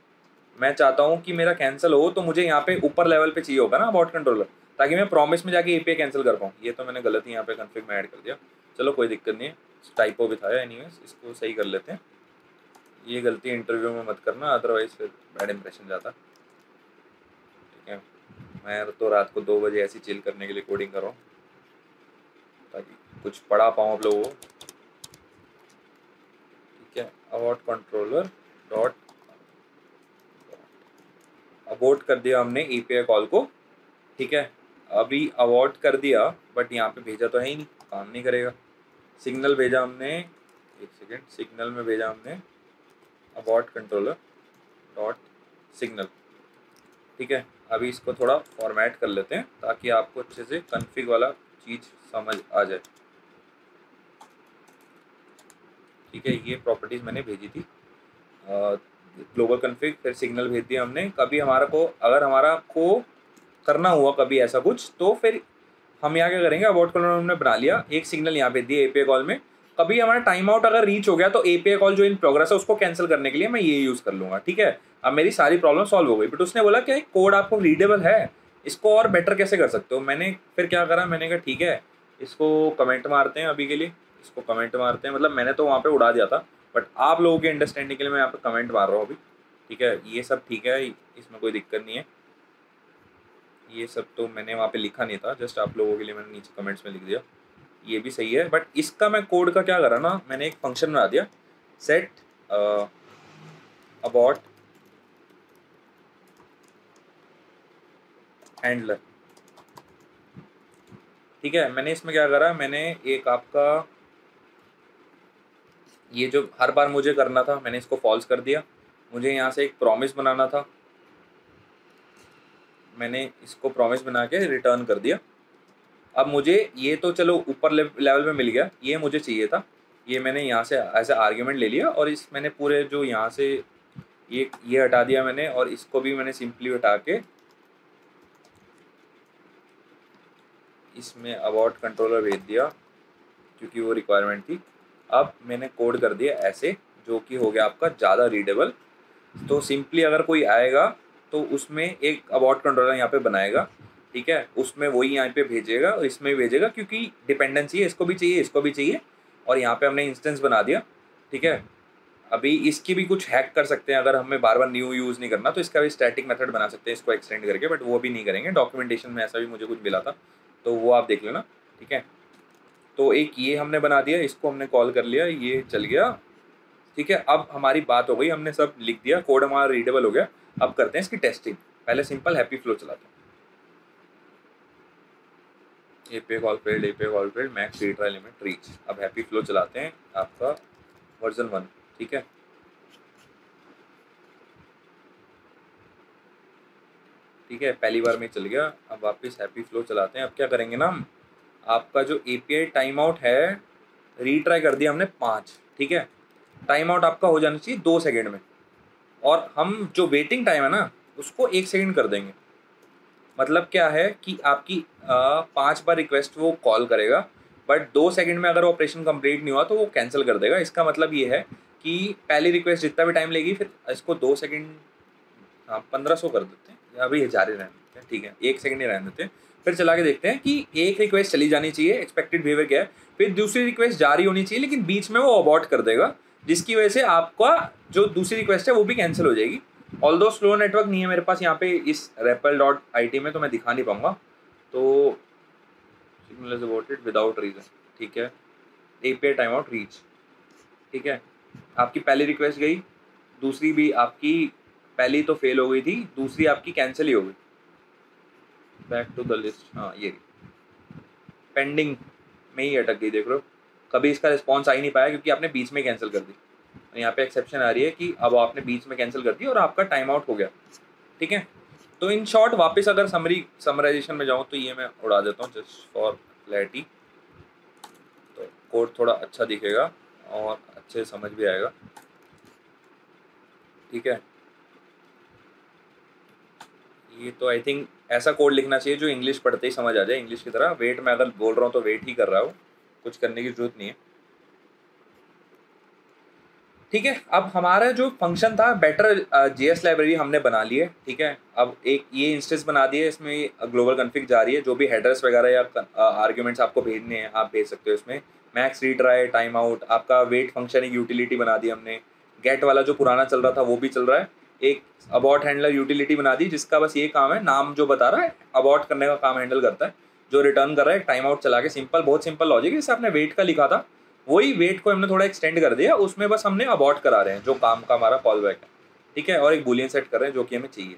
मैं चाहता हूँ कि मेरा कैंसिल हो तो मुझे यहाँ पे ऊपर लेवल पे चाहिए होगा ना अबाउट कंट्रोलर ताकि मैं प्रॉमिस में जाके ए कैंसिल कर पाऊँ। ये तो मैंने गलत ही यहाँ पे कन्फिग में ऐड कर दिया। चलो, कोई दिक्कत नहीं है। टाइपो भी था एनी इसको सही कर लेते हैं। ये गलती इंटरव्यू में मत करना अदरवाइज़ फिर बैड इंप्रेशन जाता। ठीक है? मैं तो रात को दो बजे ऐसी चिल करने के लिए कोडिंग कर रहा हूँ, ताकि कुछ पढ़ा पाऊँ आप लोगों को। ठीक है, अबाउट कंट्रोलर डॉट अबोट कर दिया हमने ई कॉल को, ठीक है? अभी अवॉर्ड कर दिया बट यहाँ पे भेजा तो है ही नहीं, काम नहीं करेगा। सिग्नल भेजा हमने, एक सेकेंड सिग्नल में भेजा हमने अवॉर्ड कंट्रोलर डॉट सिग्नल ठीक है? अभी इसको थोड़ा फॉर्मेट कर लेते हैं, ताकि आपको अच्छे से कन्फिग वाला चीज़ समझ आ जाए। ठीक है ये प्रॉपर्टीज़ मैंने भेजी थी। ग्लोबल कन्फिग फिर सिग्नल भेज दिया हमने। कभी हमारा को, अगर हमारा को करना हुआ कभी ऐसा कुछ तो फिर हम यहाँ क्या करेंगे अबाउट कॉल हमने बना लिया। एक सिग्नल यहाँ पे दिया एपीआई कॉल में। कभी हमारा टाइम आउट अगर रीच हो गया तो एपीआई कॉल जो इन प्रोग्रेस है, उसको कैंसिल करने के लिए मैं ये यूज़ कर लूँगा, ठीक है? अब मेरी सारी प्रॉब्लम सॉल्व हो गई। बट उसने बोला कि कोड आपको रीडेबल है, इसको और बेटर कैसे कर सकते हो? मैंने फिर क्या करा, मैंने कहा, ठीक है, इसको कमेंट मारते हैं अभी के लिए। इसको कमेंट मारते हैं। मतलब मैंने तो वहाँ पे उड़ा दिया था बट आप लोगों के अंडरस्टैंडिंग के लिए मैं यहाँ पे कमेंट मार रहा हूँ अभी। ठीक है? ये सब ठीक है, इसमें कोई दिक्कत नहीं है। ये सब तो मैंने वहाँ पे लिखा नहीं था जस्ट आप लोगों के लिए मैंने नीचे कमेंट्स में लिख दिया। ये भी सही है बट इसका मैं कोड का क्या करा ना, मैंने एक फ़ंक्शन बना दिया। सेट अबाउट हैंडलर ठीक है? मैंने इसमें क्या करा, मैंने एक आपका ये जो हर बार मुझे करना था, मैंने इसको फॉल्स कर दिया। मुझे यहाँ से एक प्रॉमिस बनाना था। मैंने इसको प्रॉमिस बना के रिटर्न कर दिया। अब मुझे ये तो चलो ऊपर लेवल में मिल गया। ये मुझे चाहिए था। ये मैंने यहाँ से ऐसे आर्ग्यूमेंट ले लिया और इस, मैंने पूरे जो यहाँ से ये ये हटा दिया मैंने और इसको भी मैंने सिंपली हटा के इसमें अबाउट कंट्रोलर भेज दिया, क्योंकि वो रिक्वायरमेंट थी। अब मैंने कोड कर दिया ऐसे, जो कि हो गया आपका ज़्यादा रीडेबल तो सिंपली अगर कोई आएगा तो उसमें एक अबाउट कंट्रोलर यहाँ पे बनाएगा, ठीक है? उसमें वही यहाँ पे भेजेगा और इसमें भी भेजेगा, क्योंकि डिपेंडेंसी है, इसको भी चाहिए, इसको भी चाहिए, और यहाँ पे हमने इंस्टेंस बना दिया, ठीक है? अभी इसकी भी कुछ हैक कर सकते हैं, अगर हमें बार बार न्यू यूज़ नहीं करना तो इसका भी स्टैटिक मेथड बना सकते हैं, इसको एक्सटेंड करके बट वो भी नहीं करेंगे। डॉक्यूमेंटेशन में ऐसा भी मुझे कुछ मिला था तो वो आप देख लेना, ठीक है? तो एक ये हमने बना दिया, इसको हमने कॉल कर लिया, ये चल गया। ठीक है, अब हमारी बात हो गई, हमने सब लिख दिया, कोड हमारा रीडेबल हो गया। अब करते हैं इसकी टेस्टिंग पहले सिंपल हैप्पी फ्लो चलाते हैं। API call failed API call failed max retry limit reach अब हैप्पी फ्लो चलाते हैं, आपका वर्जन वन ठीक है? ठीक है, पहली बार में चल गया, अब वापस हैप्पी फ्लो चलाते हैं। अब क्या करेंगे ना हम? आपका जो A P I time out है रीट्राई कर दिया हमने पाँच, ठीक है? टाइम आउट आपका हो जाना चाहिए दो सेकेंड में। और हम जो वेटिंग टाइम है ना, उसको एक सेकेंड कर देंगे। मतलब क्या है कि आपकी पाँच बार रिक्वेस्ट वो कॉल करेगा बट दो सेकंड में अगर ऑपरेशन कंप्लीट नहीं हुआ तो वो कैंसिल कर देगा। इसका मतलब ये है कि पहली रिक्वेस्ट जितना भी टाइम लेगी, फिर इसको दो सेकंड हाँ पंद्रह सौ कर देते हैं। अभी ये जारी रहने देते हैं, ठीक है? एक सेकंड ही रहने देते हैं। फिर चला के देखते हैं कि एक रिक्वेस्ट चली जानी चाहिए एक्सपेक्टेड बिहेवियर क्या है। फिर दूसरी रिक्वेस्ट जारी होनी चाहिए, लेकिन बीच में वो अबॉर्ट कर देगा, जिसकी वजह से आपका जो दूसरी रिक्वेस्ट है, वो भी कैंसिल हो जाएगी। ऑल दो स्लो नेटवर्क नहीं है मेरे पास यहाँ पे इस रेपल डॉट आई टी में तो मैं दिखा नहीं पाऊँगा। तो signal is aborted without reason ठीक है? ए पे टाइम आउट रीच ठीक है? आपकी पहली रिक्वेस्ट गई, दूसरी भी आपकी पहली तो फेल हो गई थी, दूसरी आपकी कैंसिल ही हो गई। बैक टू द लिस्ट हाँ ये। पेंडिंग में ही अटक गई, देख लो। कभी इसका रिस्पॉन्स आ ही नहीं पाया क्योंकि आपने बीच में कैंसिल कर दी। यहाँ पे एक्सेप्शन आ रही है कि अब आपने बीच में कैंसिल कर दी और आपका टाइम आउट हो गया। ठीक है? तो इन शॉर्ट वापस अगर समरी समराइजेशन में जाऊँ तो ये मैं उड़ा देता हूँ जस्ट फॉर क्लैरिटी तो कोड थोड़ा अच्छा दिखेगा और अच्छे समझ भी आएगा। ठीक है? ये तो आई थिंक ऐसा कोड लिखना चाहिए जो इंग्लिश पढ़ते ही समझ आ जाए। इंग्लिश की तरह वेट मैं अगर बोल रहा हूँ तो वेट ही कर रहा हूँ। कुछ करने की ज़रूरत नहीं है। ठीक है, अब हमारा जो फ़ंक्शन था बेटर जी एस लाइब्रेरी हमने बना ली है। ठीक है, अब एक ये इंस्टेंस बना दिए इसमें ग्लोबल कन्फिक जा रही है। जो भी हेडर्स वगैरह या आर्ग्यूमेंट्स आपको भेजने हैं, आप भेज सकते हो इसमें। मैक्स रीट्राई टाइम आउट आपका वेट फ़ंक्शन एक यूटिलिटी बना दी हमने। गेट वाला जो पुराना चल रहा था, वो भी चल रहा है। एक अबॉट हैंडलर यूटिलिटी बना दी, जिसका बस ये काम है, नाम जो बता रहा है अबॉट करने का काम हैंडल करता है, जो रिटर्न कर रहा है टाइम आउट चला के सिंपल बहुत सिंपल लॉजिक है जैसे आपने वेट का लिखा था, वही वेट को हमने थोड़ा एक्सटेंड कर दिया, उसमें बस हमने अबॉट करा रहे हैं, जो काम का हमारा कॉल बैक है, ठीक है, और एक बुलियन सेट कर रहे हैं, जो कि हमें चाहिए,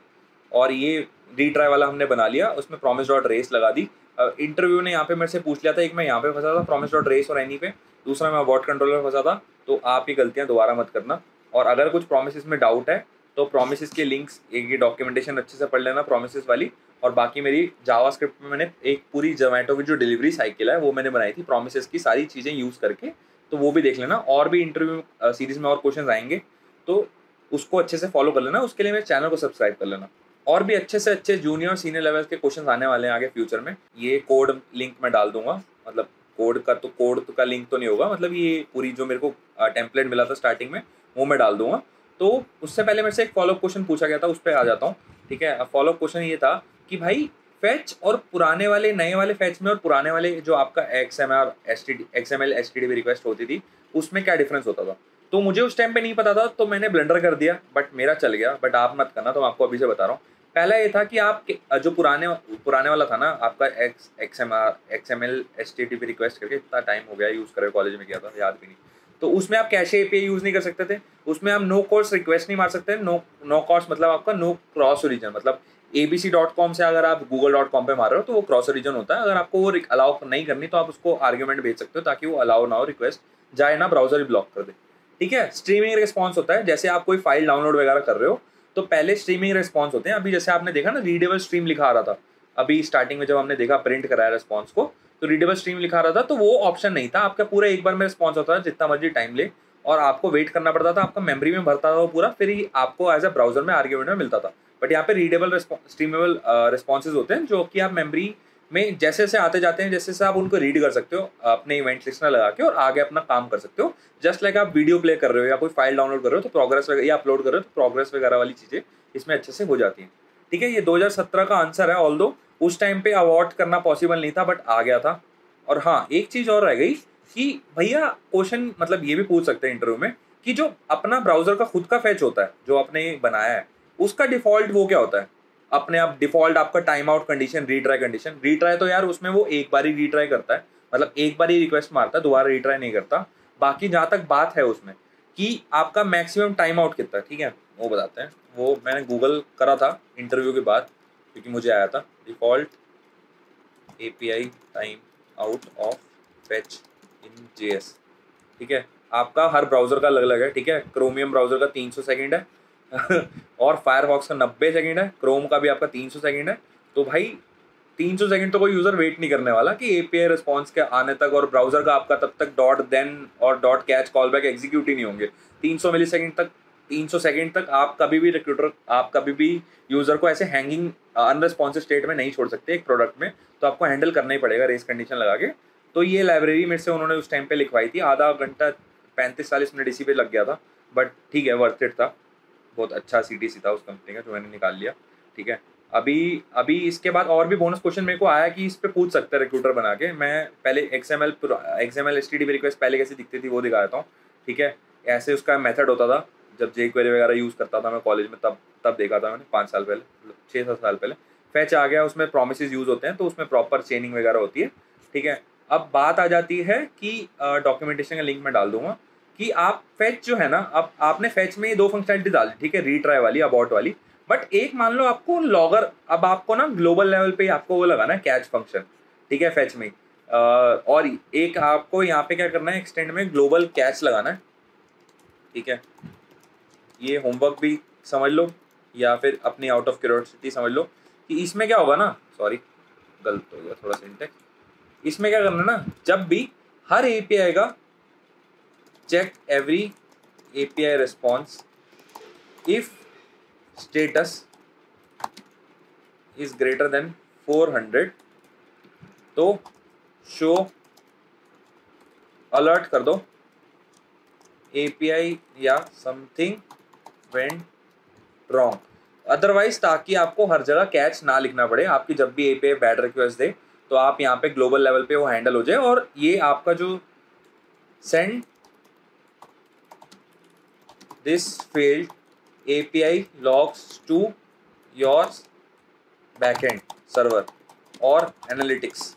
और ये रीट्राई वाला हमने बना लिया, उसमें प्रॉमिस डॉट रेस लगा दी इंटरव्यू ने यहाँ पे मेरे से पूछ लिया था, एक मैं यहाँ पे फंसा था प्रॉमिस डॉट रेस और एनी पे, दूसरा मैं अबॉट कंट्रोल में फंसा था तो आप ये गलतियाँ दोबारा मत करना, और अगर कुछ प्रोमिस में डाउट है तो प्रोमिस के लिंक्स ये डॉक्यूमेंटेशन अच्छे से पढ़ लेना प्रोमिस वाली। और बाकी मेरी जावा स्क्रिप्ट में मैंने एक पूरी जोमेटो की जो डिलीवरी साइकिल है, वो मैंने बनाई थी। प्रोमिस की सारी चीज़ें यूज़ करके तो वो भी देख लेना। और भी इंटरव्यू सीरीज़ में और क्वेश्चन आएँगे तो उसको अच्छे से फॉलो कर लेना। उसके लिए मेरे चैनल को सब्सक्राइब कर लेना। और भी अच्छे से अच्छे जूनियर सीनियर लेवल के क्वेश्चन आने वाले हैं आगे फ्यूचर में। ये कोड लिंक मैं डाल दूँगा। मतलब कोड का तो कोड का लिंक तो नहीं होगा। मतलब ये पूरी जो मेरे को टेम्पलेट मिला था स्टार्टिंग में, वो मैं डाल दूँगा। तो उससे पहले मेरे से एक फॉलोअप क्वेश्चन पूछा गया था, उस पर आ जाता हूँ, ठीक है? फॉलोअप क्वेश्चन ये था कि भाई फैच और पुराने वाले, नए वाले फैच में और पुराने वाले जो आपका X M R S T D X M L S T D request होती थी, उसमें क्या डिफरेंस होता था? तो मुझे उस टाइम पे नहीं पता था तो मैंने ब्लेंडर कर दिया बट मेरा चल गया बट आप मत करना तो मैं आपको अभी से बता रहा हूँ। पहला ये था कि आप जो पुराने पुराने वाला था ना, आपका X X M R X M L S T P request करके इतना टाइम हो गया यूज़ करे कॉलेज में किया था, याद भी नहीं। तो उसमें आप कैशे पे यूज़ नहीं कर सकते थे। उसमें आप नो कोर्स रिक्वेस्ट नहीं मार सकते। नो नो कॉस्ट मतलब आपका नो क्रॉस ओरिजन मतलब A B C dot com से अगर आप गूगल डॉट कॉम पर मार रहे हो तो वो क्रॉस ओरिजन होता है। अगर आपको वो अलाउ नहीं करनी तो आप उसको आर्ग्यूमेंट भेज सकते हो ताकि वो अलाउ ना हो रिक्वेस्ट जाए ना ब्राउज़र ही ब्लॉक कर दे। ठीक है? स्ट्रीमिंग रिस्पॉन्स होता है। जैसे आप कोई फ़ाइल डाउनलोड वगैरह कर रहे हो तो पहले स्ट्रीमिंग रिस्पॉन्स होते हैं। अभी जैसे आपने देखा ना रीडेबल स्ट्रीम लिखा आ रहा था। अभी स्टार्टिंग में जब हमने देखा प्रिंट कराया रिस्पॉन्स को तो रीडेबल स्ट्रीम लिखा रहा था तो वो ऑप्शन नहीं था। आपका पूरा एक बार में रिस्पॉन्स होता था, जितना मर्ज़ी टाइम ले, और आपको वेट करना पड़ता था, आपका मेमोरी में भरता था वो पूरा, फिर ही आपको एज अ ब्राउज़र में आर्ग्यूमेंट में मिलता था। बट यहाँ पे रीडेबल स्ट्रीमेबल रिस्पॉन्सेज होते हैं, जो कि आप मेमोरी में जैसे जैसे आते जाते हैं, जैसे जैसे आप उनको रीड कर सकते हो, अपने इवेंट लिस्टनर लगा के और आगे अपना काम कर सकते हो। जस्ट लाइक आप वीडियो प्ले कर रहे हो या कोई फ़ाइल डाउनलोड कर रहे हो तो प्रोग्रेस या अपलोड कर रहे हो तो प्रोग्रेस वगैरह वाली चीज़ें इसमें अच्छे से हो जाती हैं। ठीक है, ये 2017 का आंसर है ऑल उस टाइम पे अवॉर्ड करना पॉसिबल नहीं था बट आ गया था। और हाँ एक चीज़ और रह गई कि भैया क्वेश्चन मतलब ये भी पूछ सकते हैं इंटरव्यू में कि जो अपना ब्राउज़र का खुद का फैच होता है, जो आपने बनाया है, उसका डिफ़ॉल्ट वो क्या होता है? अपने आप डिफ़ॉल्ट आपका time out condition retry condition retry तो यार उसमें वो एक बार ही रीट्राई करता है। मतलब एक बार ही रिक्वेस्ट मारता है, दोबारा रीट्राई नहीं करता। बाकी जहाँ तक बात है उसमें कि आपका मैक्सिमम टाइम आउट कितना है, ठीक है? वो बताते हैं। वो मैंने गूगल करा था इंटरव्यू के बाद। क्योंकि मुझे आया था। Default A P I time out of fetch in J S ठीक है? आपका हर ब्राउज़र का अलग अलग है, ठीक है? क्रोमियम ब्राउज़र का तीन सौ सेकेंड है। और फायरफॉक्स का नब्बे सेकेंड है। क्रोम का भी आपका तीन सौ सेकेंड है। तो भाई, तीन सौ सेकेंड तो कोई यूज़र वेट नहीं करने वाला कि ए पी आई रिस्पॉन्स के आने तक और ब्राउज़र का आपका तब तक डॉट देन और dot catch callback execute ही नहीं होंगे। तीन सौ मिली सेकेंड तक तीन सौ सेकेंड तक आप कभी भी रिक्रूटर आप कभी भी यूज़र को ऐसे हैंगिंग अनरिस्पॉन्सिव स्टेट में नहीं छोड़ सकते एक प्रोडक्ट में तो आपको हैंडल करना ही पड़ेगा रेस कंडीशन लगा के। तो ये लाइब्रेरी मेरे से उन्होंने उस टाइम पे लिखवाई थी। आधा घंटा पैंतीस चालीस मिनट इसी पे लग गया था बट ठीक है वर्थ इट था। बहुत अच्छा सी टी सी था उस कंपनी का जो मैंने निकाल लिया। ठीक है? अभी अभी इसके बाद और भी बोनस क्वेश्चन मेरे को आया कि इस पर पूछ सकते हैं रिक्रूटर बना के। मैं पहले X M L X M L S T D request पहले कैसे दिखती थी वो दिखाता हूँ। ठीक है? ऐसे उसका मेथड होता था। जब जे क्वेरी वगैरह यूज़ करता था मैं कॉलेज में, तब तब देखा था मैंने, पाँच साल पहले छः, सात साल पहले। फैच आ गया, उसमें प्रोमिस यूज़ होते हैं तो उसमें प्रॉपर चेनिंग वगैरह होती है, ठीक है? अब बात आ जाती है कि डॉक्यूमेंटेशन का लिंक मैं डाल दूँगा कि आप फैच जो है ना, अब आपने फैच में दो फंक्शनलिटी डाली ठीक है? रीट्राई वाली अबाउट वाली। बट एक मान लो आपको लॉगर अब आपको ना ग्लोबल लेवल पे आपको वो लगाना है कैच फ़ंक्शन ठीक है? फैच में और एक आपको यहाँ पे क्या करना है एक्सटेंड में ग्लोबल कैच लगाना है, ठीक है? ये होमवर्क भी समझ लो, या फिर अपनी आउट ऑफ़ क्यूरोसिटी समझ लो कि इसमें क्या होगा ना सॉरी गलत हो गया थोड़ा सा सिंटेक्स इसमें क्या करना ना, जब भी हर एपीआई का check every API response, if status is greater than 400 तो शो अलर्ट कर दो API या समथिंग वेंट रॉन्ग अदरवाइज़ ताकि आपको हर जगह कैच ना लिखना पड़े, आपकी जब भी एपीआई बैड रिक्वेस्ट दे तो आप यहाँ पे ग्लोबल लेवल पे वो हैंडल हो जाए और ये आपका जो send this field API logs to your backend server और एनालिटिक्स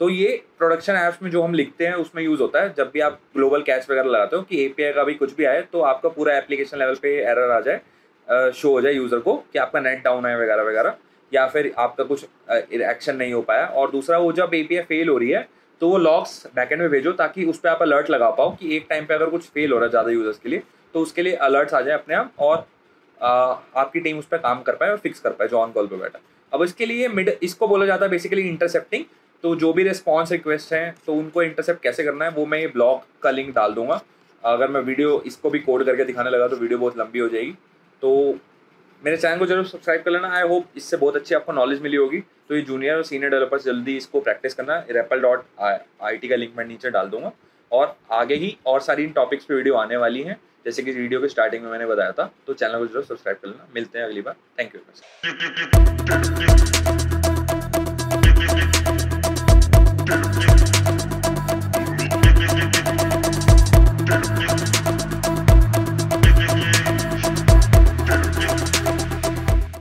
तो ये प्रोडक्शन ऐप्स में जो हम लिखते हैं, उसमें यूज़ होता है। जब भी आप ग्लोबल कैच वगैरह लगाते हो कि एपीआई का भी कुछ भी आए तो आपका पूरा एप्लीकेशन लेवल पे एरर आ जाए शो हो जाए यूज़र को कि आपका नेट डाउन है वगैरह वगैरह। या फिर आपका कुछ एक्शन नहीं हो पाया। और दूसरा, वो जब एपीआई फेल हो रही है तो वो लॉक्स बैकेंड में भेजो ताकि उस पर आप अलर्ट लगा पाओ कि एक टाइम पे अगर कुछ फेल हो रहा है ज़्यादा यूज़र्स के लिए तो उसके लिए अलर्ट्स आ जाए अपने आप और आपकी टीम उस पर काम कर पाए और फिक्स कर पाए, जो ऑन कॉल पर बैठा। अब इसके लिए मिड इसको बोला जाता है बेसिकली इंटरसेप्टिंग तो जो भी रिस्पॉन्स रिक्वेस्ट हैं तो उनको इंटरसेप्ट कैसे करना है, वो मैं ये ब्लॉग का लिंक डाल दूँगा। अगर मैं वीडियो इसको भी कोड करके दिखाने लगा तो वीडियो बहुत लंबी हो जाएगी। तो मेरे चैनल को ज़रूर सब्सक्राइब कर लेना। आई होप इससे बहुत अच्छी आपको नॉलेज मिली होगी। तो ये जूनियर और सीनियर डेवलपर्स जल्दी इसको प्रैक्टिस करना। रेपल डॉट आई टी का लिंक मैं नीचे डाल दूँगा। और आगे ही और सारी इन टॉपिक्स पे वीडियो आने वाली हैं, जैसे कि वीडियो के स्टार्टिंग में मैंने बताया था। तो चैनल को ज़रूर सब्सक्राइब कर लेना। मिलते हैं अगली बार। Thank you